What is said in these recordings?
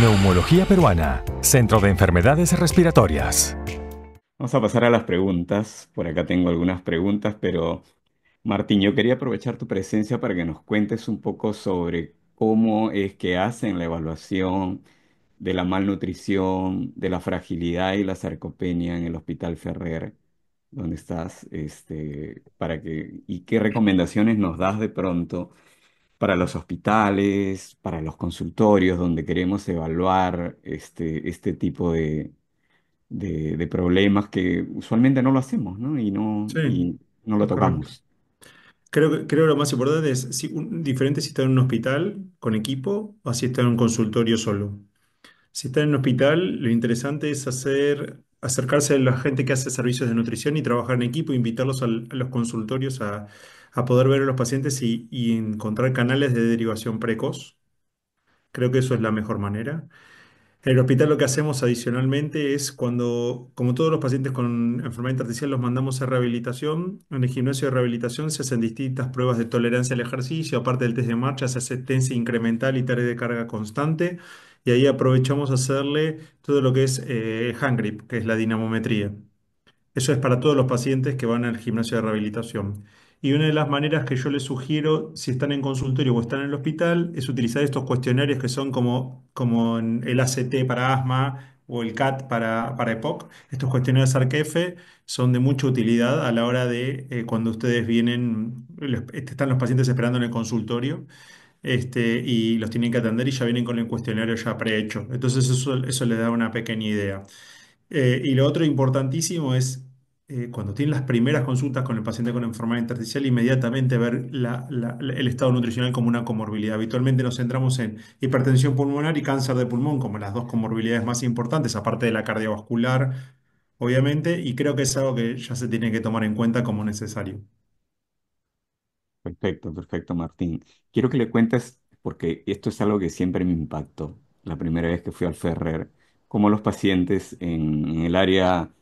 Neumología Peruana, Centro de Enfermedades Respiratorias. Vamos a pasar a las preguntas. Por acá tengo algunas preguntas, pero Martín, yo quería aprovechar tu presencia para que nos cuentes un poco sobre cómo es que hacen la evaluación de la malnutrición, de la fragilidad y la sarcopenia en el Hospital Ferrer, donde estás, este, para que, y qué recomendaciones nos das de pronto para los hospitales, para los consultorios, donde queremos evaluar este, este tipo de, de- de problemas que usualmente no lo hacemos, ¿no? Y no, Sí, y no lo tocamos. Creo que, creo que lo más importante es si, un- diferente si está en un hospital con equipo o si está en un consultorio solo. Si está en un hospital, lo interesante es hacer, acercarse a la gente que hace servicios de nutrición y trabajar en equipo, invitarlos al- a los consultorios a, a poder ver a los pacientes y, encontrar canales de derivación precoz. Creo que eso es la mejor manera. En el hospital lo que hacemos adicionalmente es cuando, como todos los pacientes con enfermedad intersticial los mandamos a rehabilitación, en el gimnasio de rehabilitación se hacen distintas pruebas de tolerancia al ejercicio, aparte del test de marcha se hace tensa incremental y tarea de carga constante, y ahí aprovechamos a hacerle todo lo que es eh, hand grip, que es la dinamometría. Eso es para todos los pacientes que van al gimnasio de rehabilitación. Y una de las maneras que yo les sugiero, si están en consultorio o están en el hospital, es utilizar estos cuestionarios que son como, como el ACT para asma o el CAT para, para EPOC. Estos cuestionarios ARC-F son de mucha utilidad a la hora de eh, cuando ustedes vienen, este, están los pacientes esperando en el consultorio este, y los tienen que atender y ya vienen con el cuestionario ya prehecho. Entonces eso, eso les da una pequeña idea. Eh, y lo otro importantísimo es eh, cuando tienen las primeras consultas con el paciente con enfermedad intersticial, inmediatamente ver el estado nutricional como una comorbilidad. Habitualmente nos centramos en hipertensión pulmonar y cáncer de pulmón como las dos comorbilidades más importantes, aparte de la cardiovascular, obviamente, y creo que es algo que ya se tiene que tomar en cuenta como necesario. Perfecto, perfecto, Martín. Quiero que le cuentes, porque esto es algo que siempre me impactó, la primera vez que fui al Ferrer, cómo los pacientes en, en el área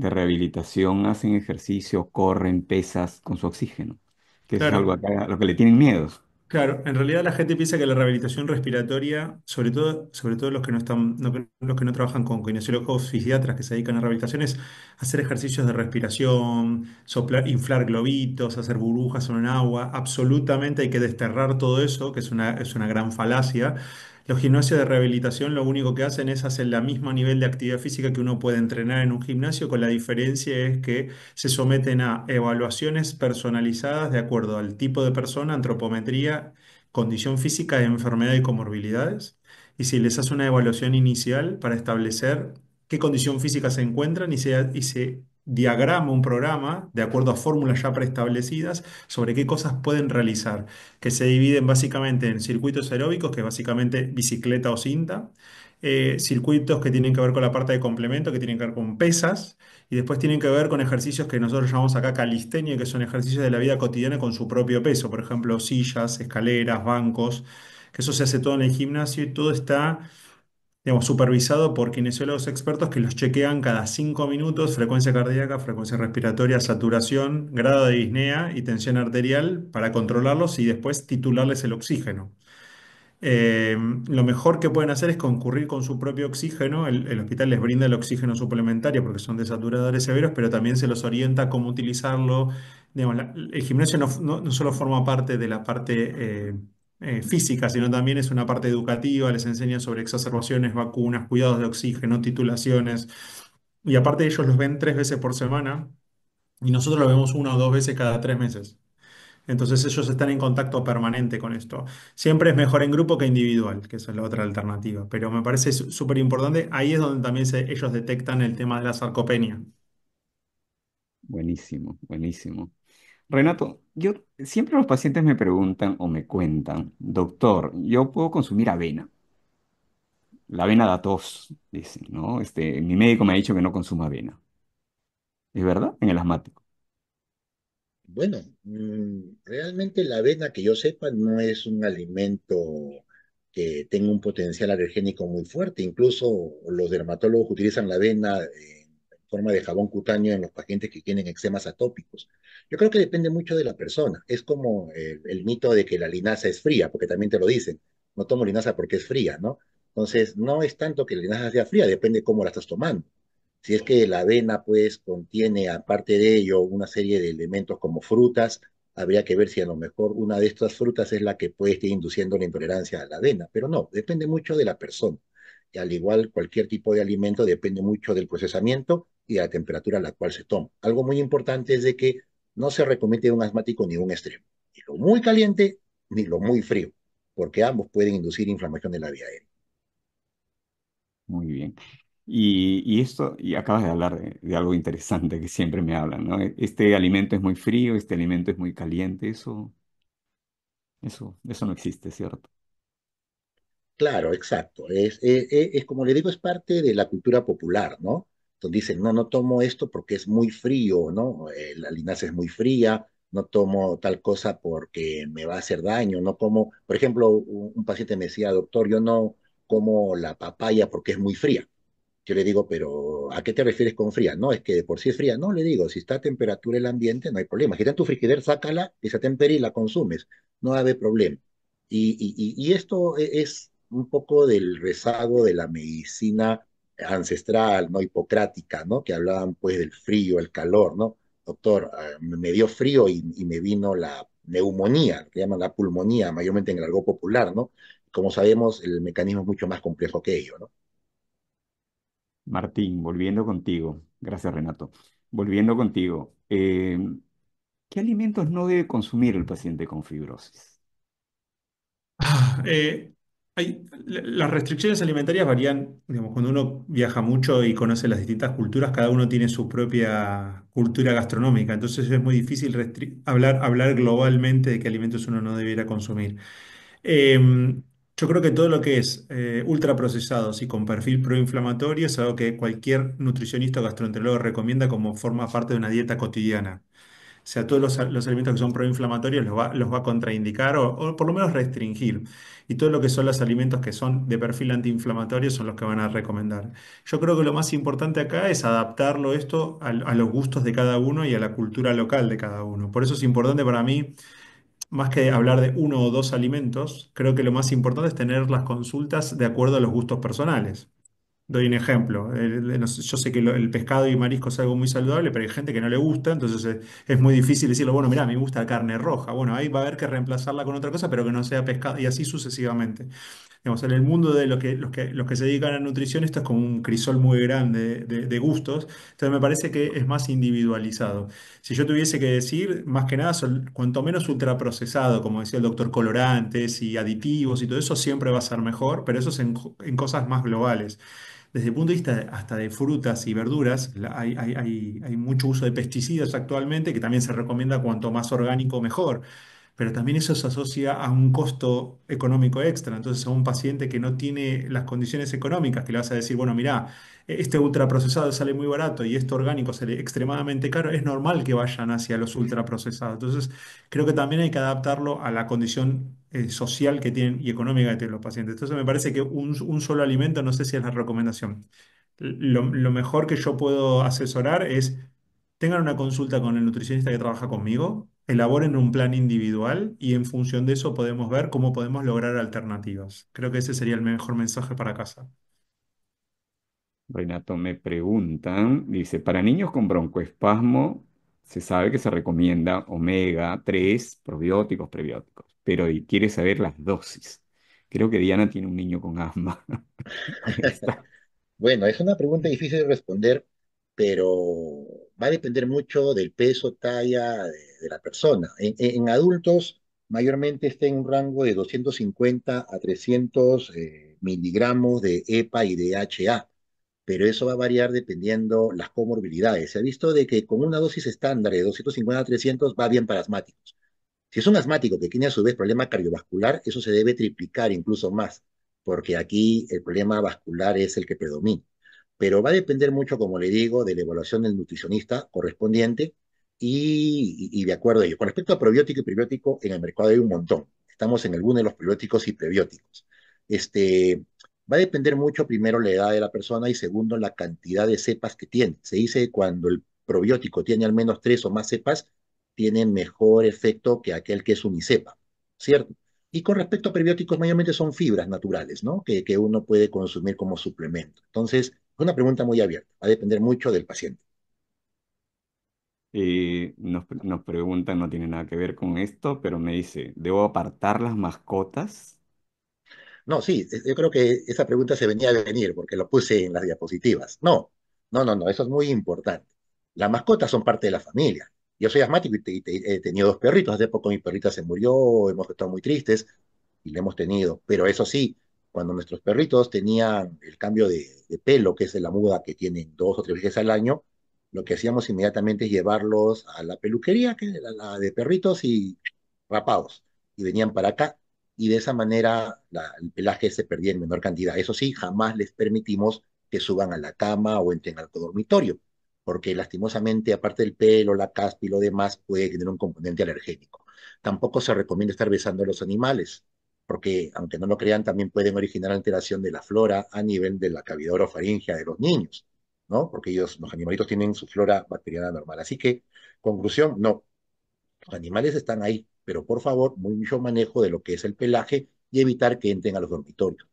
de rehabilitación hacen ejercicio, corren, pesas con su oxígeno, que eso es algo Claro. acá a lo que le tienen miedo. Claro, en realidad la gente piensa que la rehabilitación respiratoria, sobre todo, sobre todo los que no están, no- los que no trabajan con kinesiólogos fisiatras que se dedican a rehabilitación, es hacer ejercicios de respiración, soplar, inflar globitos, hacer burbujas en un agua. Absolutamente hay que desterrar todo eso, que es una, es una gran falacia. Los gimnasios de rehabilitación lo único que hacen es hacer la misma nivel de actividad física que uno puede entrenar en un gimnasio, con la diferencia es que se someten a evaluaciones personalizadas de acuerdo al tipo de persona, antropometría, condición física, enfermedad y comorbilidades. Y si les hace una evaluación inicial para establecer qué condición física se encuentran y y se diagrama un programa de acuerdo a fórmulas ya preestablecidas sobre qué cosas pueden realizar, que se dividen básicamente en circuitos aeróbicos, que es básicamente bicicleta o cinta, eh, circuitos que tienen que ver con la parte de complemento, que tienen que ver con pesas, y después tienen que ver con ejercicios que nosotros llamamos acá calistenia, que son ejercicios de la vida cotidiana con su propio peso, por ejemplo, sillas, escaleras, bancos, que eso se hace todo en el gimnasio y todo está, digamos, supervisado por kinesiólogos expertos que los chequean cada cinco minutos, frecuencia cardíaca, frecuencia respiratoria, saturación, grado de disnea y tensión arterial para controlarlos y después titularles el oxígeno. Eh, lo mejor que pueden hacer es concurrir con su propio oxígeno. El, hospital les brinda el oxígeno suplementario porque son desaturadores severos, pero también se los orienta cómo utilizarlo. El gimnasio no solo forma parte de la parte eh, eh, física, sino también es una parte educativa. Les enseñan sobre exacerbaciones, vacunas, cuidados de oxígeno, titulaciones. Y aparte ellos los ven tres veces por semana y nosotros los vemos una o dos veces cada tres meses. Entonces ellos están en contacto permanente con esto. Siempre es mejor en grupo que individual, que es la otra alternativa. Pero me parece súper importante. Ahí es donde también se- ellos detectan el tema de la sarcopenia. Buenísimo, buenísimo. Renato, yo siempre los pacientes me preguntan o me cuentan, doctor, ¿yo puedo consumir avena? La avena da tos, dicen, ¿no? Este, mi médico me ha dicho que no consuma avena. ¿Es verdad? En el asmático. Bueno, mm, realmente la avena, que yo sepa, no es un alimento que tenga un potencial alergénico muy fuerte. Incluso los dermatólogos utilizan la avena en forma de jabón cutáneo en los pacientes que tienen eczemas atópicos. Yo creo que depende mucho de la persona. Es como el, el mito de que la linaza es fría, porque también te lo dicen. No tomo linaza porque es fría, ¿no? Entonces, no es tanto que la avena sea fría, depende cómo la estás tomando. Si es que la avena, pues, contiene, aparte de ello, una serie de elementos como frutas, habría que ver si a lo mejor una de estas frutas es la que puede estar induciendo la intolerancia a la avena, pero no, depende mucho de la persona. Y al igual, cualquier tipo de alimento depende mucho del procesamiento y de la temperatura a la cual se toma. Algo muy importante es de que no se recomiende un asmático ni un extremo, ni lo muy caliente ni lo muy frío, porque ambos pueden inducir inflamación de la vía aérea. Muy bien. Y, y esto, y acabas de hablar de, de algo interesante que siempre me hablan, ¿no? E- Este alimento es muy frío, este alimento es muy caliente, eso, eso, eso no existe, ¿cierto? Claro, exacto. Es, es, es- es como le digo, es parte de la cultura popular, ¿no? Entonces dicen, no, no tomo esto porque es muy frío, ¿no? Eh, la linaza es muy fría, no tomo tal cosa porque me va a hacer daño, no como, por ejemplo, un, un paciente me decía, doctor, yo no como la papaya porque es muy fría. Yo le digo, pero ¿a qué te refieres con fría? No, es que de por sí es fría. No, le digo, si está a temperatura el ambiente, no hay problema. Si está en tu frigider, sácala, que se tempere y la consumes. No va a haber problema. Y, y, y y esto e- es un poco del rezago de la medicina ancestral, ¿no? Hipocrática, ¿no? Que hablaban pues del frío, el calor, ¿no? Doctor, eh, me dio frío y, y me vino la neumonía, que llaman la pulmonía, mayormente en el argot popular, ¿no? Como sabemos, el mecanismo es mucho más complejo que ello, ¿no? Martín, volviendo contigo. Gracias, Renato. Volviendo contigo. eh, ¿qué alimentos no debe consumir el paciente con fibrosis? Ah, eh, las restricciones alimentarias varían, digamos, cuando uno viaja mucho y conoce las distintas culturas, cada uno tiene su propia cultura gastronómica, entonces es muy difícil hablar, hablar globalmente de qué alimentos uno no debiera consumir. Eh, yo creo que todo lo que es eh, ultraprocesados y con perfil proinflamatorio es algo que cualquier nutricionista o gastroenterólogo recomienda como forma parte de una dieta cotidiana. Sea, todos los, los alimentos que son proinflamatorios los va, los va a contraindicar o, por lo menos restringir. Y todo lo que son los alimentos que son de perfil antiinflamatorio son los que van a recomendar. Yo creo que lo más importante acá es adaptarlo esto a los gustos de cada uno y a la cultura local de cada uno. Por eso es importante para mí, más que hablar de uno o dos alimentos, creo que lo más importante es tener las consultas de acuerdo a los gustos personales. Doy un ejemplo. Yo sé que el pescado y marisco es algo muy saludable, pero hay gente que no le gusta, entonces es, muy difícil decirlo, bueno, mira, me gusta la carne roja. Bueno, ahí va a haber que reemplazarla con otra cosa, pero que no sea pescado, y así sucesivamente. Digamos, en el mundo de lo que, los que, los que se dedican a nutrición, esto es como un crisol muy grande de, gustos, entonces me parece que es más individualizado. Si yo tuviese que decir, más que nada, cuanto menos ultraprocesado, como decía el doctor, colorantes y aditivos y todo eso, siempre va a ser mejor, pero eso es en cosas más globales. Desde el punto de vista hasta de frutas y verduras, hay- hay- hay mucho uso de pesticidas actualmente, que también se recomienda cuanto más orgánico mejor, pero también eso se asocia a un costo económico extra. Entonces, a un paciente que no tiene las condiciones económicas, que le vas a decir, bueno, mira, este ultraprocesado sale muy barato y este orgánico sale extremadamente caro, es normal que vayan hacia los ultraprocesados. Entonces, creo que también hay que adaptarlo a la condición eh, social que tienen y económica que tienen los pacientes. Entonces me parece que un, un solo alimento no sé si es la recomendación. Lo, lo mejor que yo puedo asesorar es tengan una consulta con el nutricionista que trabaja conmigo, elaboren un plan individual y en función de eso podemos ver cómo podemos lograr alternativas. Creo que ese sería el mejor mensaje para casa. Renato, me preguntan, dice, para niños con broncoespasmo se sabe que se recomienda omega 3, probióticos, prebióticos, pero y quiere saber las dosis. Creo que Diana tiene un niño con asma. Bueno, es una pregunta difícil de responder, pero va a depender mucho del peso, talla de, de la persona. En, adultos, mayormente está en un rango de 250 a 300 eh, miligramos de EPA y de HA, pero eso va a variar dependiendo las comorbilidades. Se ha visto de que con una dosis estándar de 250 a 300 va bien para asmáticos. Si es un asmático que tiene a su vez problema cardiovascular, eso se debe triplicar incluso más, porque aquí el problema vascular es el que predomina. Pero va a depender mucho, como le digo, de la evaluación del nutricionista correspondiente y, de acuerdo a ello. Con respecto a probiótico y prebiótico, en el mercado hay un montón. Estamos en alguno de los probióticos y prebióticos. Este, va a depender mucho, primero, la edad de la persona y segundo, la cantidad de cepas que tiene. Se dice que cuando el probiótico tiene al menos tres o más cepas, tiene mejor efecto que aquel que es unicepa, ¿cierto? Y con respecto a prebióticos, mayormente son fibras naturales, ¿no? Que uno puede consumir como suplemento. Entonces, es una pregunta muy abierta, va a depender mucho del paciente. Eh, nos, nos preguntan, no tiene nada que ver con esto, pero me dice, ¿debo apartar las mascotas? No, sí, yo creo que esa pregunta se venía a venir porque lo puse en las diapositivas. No, no, no, no, eso es muy importante. Las mascotas son parte de la familia. Yo soy asmático y, y he tenido dos perritos. Hace poco mi perrita se murió, hemos estado muy tristes y la hemos tenido. Pero eso sí, cuando nuestros perritos tenían el cambio de, pelo, que es la muda que tienen dos o tres veces al año, lo que hacíamos inmediatamente es llevarlos a la peluquería, que la de perritos y rapados. Y venían para acá y de esa manera la- el pelaje se perdía en menor cantidad. Eso sí, jamás les permitimos que suban a la cama o entren al dormitorio, porque lastimosamente, aparte del pelo, la caspa y lo demás, puede tener un componente alergénico. Tampoco se recomienda estar besando a los animales, porque aunque no lo crean, también pueden originar alteración de la flora a nivel de la cavidad orofaringea de los niños, ¿no? Porque ellos, los animalitos tienen su flora bacteriana normal. Así que, conclusión, no, los animales están ahí, pero por favor, mucho manejo de lo que es el pelaje y evitar que entren a los dormitorios.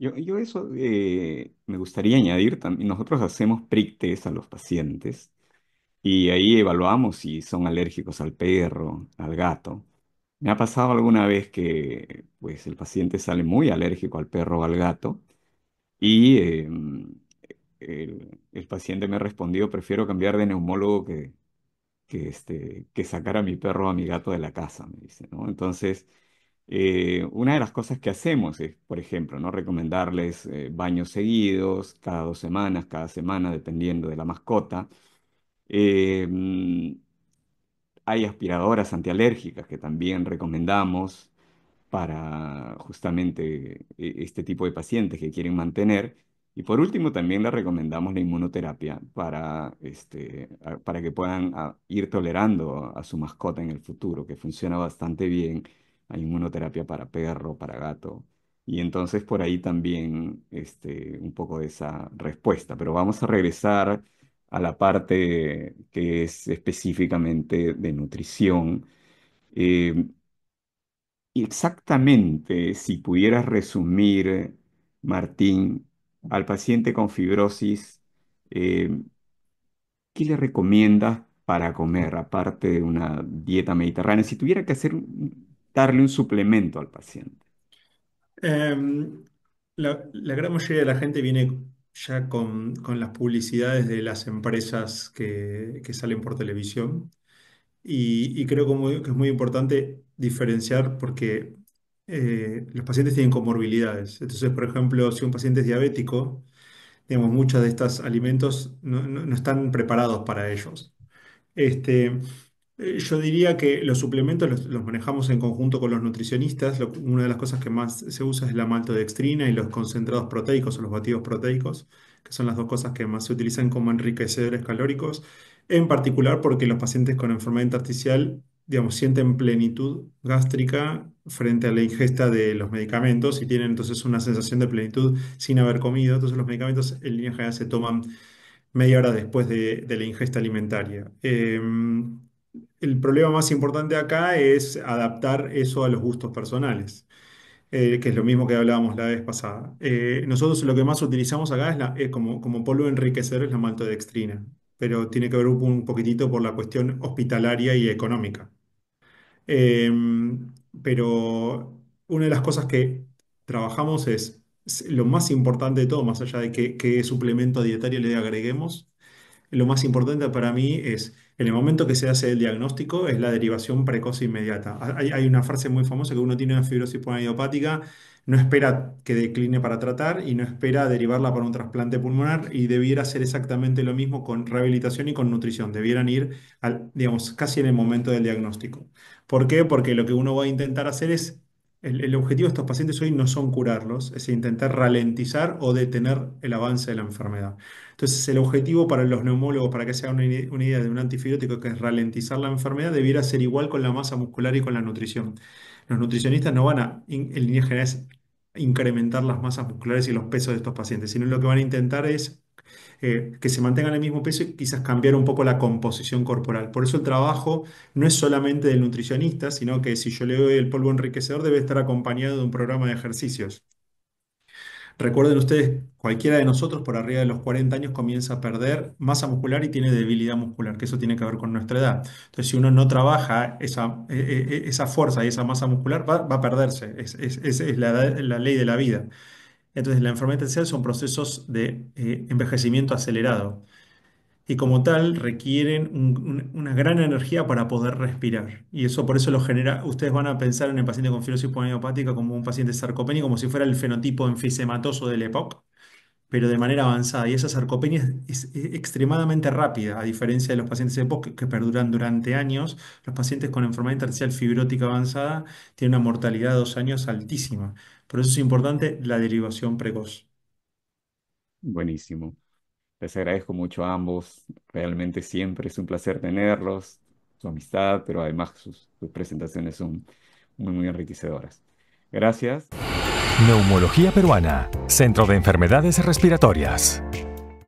Yo, yo eso eh, me gustaría añadir también, nosotros hacemos prick test a los pacientes y ahí evaluamos si son alérgicos al perro, al gato. Me ha pasado alguna vez que pues el paciente sale muy alérgico al perro o al gato y eh, el, paciente me ha respondido, prefiero cambiar de neumólogo que, que, este, que sacar a mi perro o a mi gato de la casa, me dice, ¿no? Entonces, eh, una de las cosas que hacemos es, por ejemplo, ¿no? Recomendarles eh, baños seguidos, cada dos semanas, cada semana, dependiendo de la mascota. Eh, mm, hay aspiradoras antialérgicas que también recomendamos para justamente eh, este tipo de pacientes que quieren mantener. Y por último, también le recomendamos la inmunoterapia para, este, para que puedan ir tolerando a, su mascota en el futuro, que funciona bastante bien. Hay inmunoterapia para perro, para gato. Y entonces por ahí también este, un poco de esa respuesta. Pero vamos a regresar a la parte que es específicamente de nutrición. Eh, Exactamente, si pudieras resumir, Martín, al paciente con fibrosis, eh, ¿qué le recomiendas para comer, aparte de una dieta mediterránea? Si tuviera que hacer, darle un suplemento al paciente. Em, la, gran mayoría de la gente viene ya con, con las publicidades de las empresas que, que salen por televisión y, creo que es muy importante diferenciar porque eh, los pacientes tienen comorbilidades. Entonces, por ejemplo, si un paciente es diabético, digamos, muchos de estos alimentos no, no- están preparados para ellos. Este, eh, yo diría que los suplementos los, manejamos en conjunto con los nutricionistas. Una de las cosas que más se usa es la maltodextrina y los concentrados proteicos o los batidos proteicos, que son las dos cosas que más se utilizan como enriquecedores calóricos, en particular porque los pacientes con enfermedad intersticial, digamos, sienten plenitud gástrica frente a la ingesta de los medicamentos y tienen entonces una sensación de plenitud sin haber comido. Entonces los medicamentos en línea general se toman media hora después de, la ingesta alimentaria. Eh, el problema más importante acá es adaptar eso a los gustos personales, eh, que es lo mismo que hablábamos la vez pasada. Eh, nosotros lo que más utilizamos acá es, la- como, como polvo enriquecedor es la maltodextrina, pero tiene que ver un poquitito por la cuestión hospitalaria y económica. Eh, pero una de las cosas que trabajamos es, lo más importante de todo, más allá de qué, suplemento dietario le agreguemos, lo más importante para mí es, en el momento que se hace el diagnóstico, es la derivación precoz e inmediata. Hay, una frase muy famosa que uno tiene una fibrosis pulmonar idiopática, no espera que decline para tratar y no espera derivarla para un trasplante pulmonar y debiera hacer exactamente lo mismo con rehabilitación y con nutrición. Debieran ir, al, digamos, casi en el momento del diagnóstico. ¿Por qué? Porque lo que uno va a intentar hacer es, el, objetivo de estos pacientes hoy no son curarlos, es intentar ralentizar o detener el avance de la enfermedad. Entonces, el objetivo para los neumólogos, para que se una, ide- una idea de un antibiótico que es ralentizar la enfermedad, debiera ser igual con la masa muscular y con la nutrición. Los nutricionistas no van a, in- en líneas generales, incrementar las masas musculares y los pesos de estos pacientes, sino lo que van a intentar es eh, que se mantengan el mismo peso y quizás cambiar un poco la composición corporal. Por eso el trabajo no es solamente del nutricionista, sino que si yo le doy el polvo enriquecedor debe estar acompañado de un programa de ejercicios. Recuerden ustedes, cualquiera de nosotros por arriba de los 40 años comienza a perder masa muscular y tiene debilidad muscular, que eso tiene que ver con nuestra edad. Entonces, si uno no trabaja esa, eh, eh, eh, esa fuerza y esa masa muscular, va, a perderse. Es, es, la, ley de la vida. Entonces, la enfermedad terciaria son procesos de envejecimiento acelerado y como tal requieren una gran energía para poder respirar. Y eso por eso lo genera, ustedes van a pensar en el paciente con fibrosis pulmonar como un paciente sarcopénico, como si fuera el fenotipo enfisematoso del EPOC, pero de manera avanzada. Y esa sarcopenia es, extremadamente rápida, a diferencia de los pacientes EPOC que, perduran durante años. Los pacientes con enfermedad intersticial fibrótica avanzada tienen una mortalidad de dos años altísima. Por eso es importante la derivación precoz. Buenísimo. Les agradezco mucho a ambos. Realmente siempre es un placer tenerlos, su amistad, pero además sus, presentaciones son muy, muy enriquecedoras. Gracias. Neumología Peruana, Centro de Enfermedades Respiratorias.